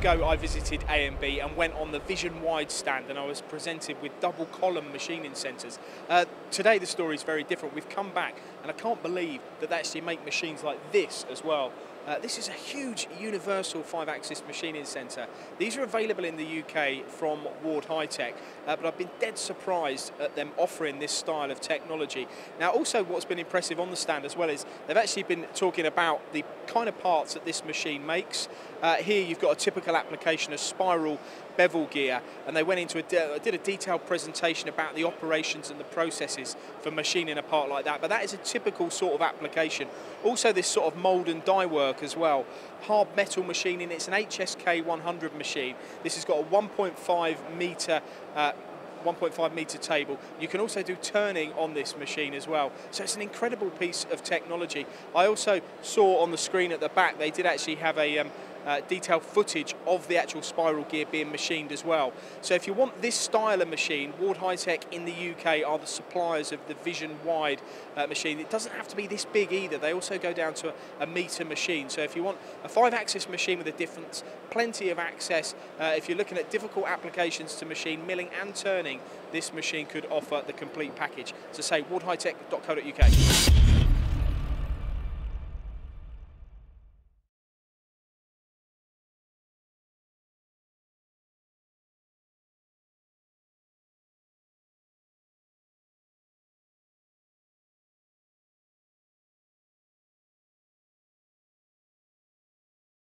ago, I visited AMB and went on the Vision Wide stand, and I was presented with double column machining centres. Uh, today, the story is very different. We've come back, and I can't believe that they actually make machines like this as well. Uh, this is a huge universal five-axis machining centre. These are available in the UK from Ward Hi Tech, uh, but I've been dead surprised at them offering this style of technology. Now, also what's been impressive on the stand as well is they've actually been talking about the kind of parts that this machine makes. Uh, here you've got a typical application of spiral bevel gear, and they went into a did a detailed presentation about the operations and the processes for machining a part like that. But that is a typical sort of application. Also, this sort of mould and die work as well. Hard metal machining. It's an HSK 100 machine. This has got a 1.5 metre. Uh, 1.5 metre table. You can also do turning on this machine as well. So it's an incredible piece of technology. I also saw on the screen at the back they did actually have a um, uh, detailed footage of the actual spiral gear being machined as well. So if you want this style of machine, Ward Hi Tech in the UK are the suppliers of the Vision Wide uh, machine. It doesn't have to be this big either. They also go down to a, a metre machine. So if you want a five-axis machine with a difference, plenty of access. Uh, if you're looking at difficult applications to machine milling and turning, this machine could offer the complete package. So say wardhightech.co.uk.